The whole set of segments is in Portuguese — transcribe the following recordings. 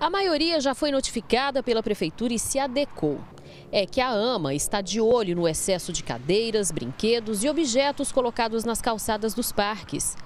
A maioria já foi notificada pela prefeitura e se adequou. É que a AMA está de olho no excesso de cadeiras, brinquedos e objetos colocados nas calçadas dos parques.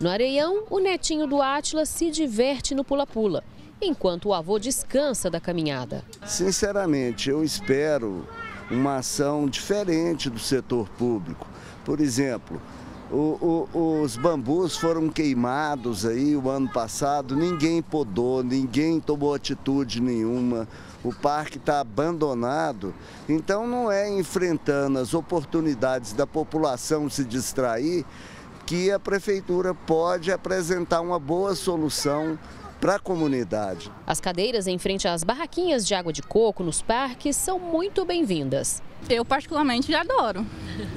No Areião, o netinho do Atlas se diverte no pula-pula, enquanto o avô descansa da caminhada. Sinceramente, eu espero uma ação diferente do setor público. Por exemplo, o, o, os bambus foram queimados aí o ano passado, ninguém podou, ninguém tomou atitude nenhuma. O parque está abandonado, então não é enfrentando as oportunidades da população se distrair que a prefeitura pode apresentar uma boa solução para a comunidade. As cadeiras em frente às barraquinhas de água de coco nos parques são muito bem-vindas. Eu particularmente já adoro.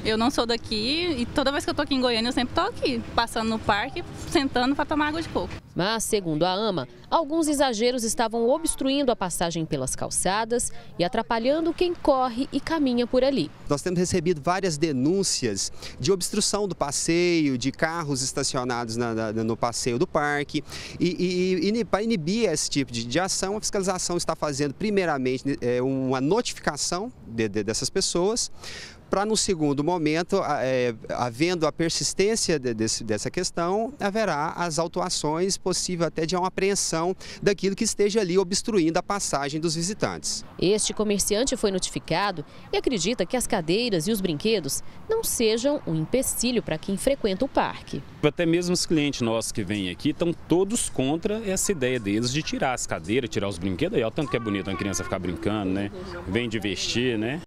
Eu não sou daqui e toda vez que eu tô aqui em Goiânia eu sempre tô aqui, passando no parque, sentando para tomar água de coco. Mas, segundo a AMA, alguns exageros estavam obstruindo a passagem pelas calçadas e atrapalhando quem corre e caminha por ali. Nós temos recebido várias denúncias de obstrução do passeio, de carros estacionados na, na, no passeio do parque. E, e, e para inibir esse tipo de, de, ação, a fiscalização está fazendo, primeiramente, é, uma notificação de, de, dessas pessoas para no segundo momento, é, havendo a persistência de, desse, dessa questão, haverá as autuações, possível até de uma apreensão daquilo que esteja ali obstruindo a passagem dos visitantes. Este comerciante foi notificado e acredita que as cadeiras e os brinquedos não sejam um empecilho para quem frequenta o parque. Até mesmo os clientes nossos que vêm aqui estão todos contra essa ideia deles de tirar as cadeiras, tirar os brinquedos. Aí, ó, tanto que é bonito uma criança ficar brincando, né? Vem divertir, né?